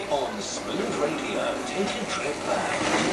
On Smooth Radio, take a trip back.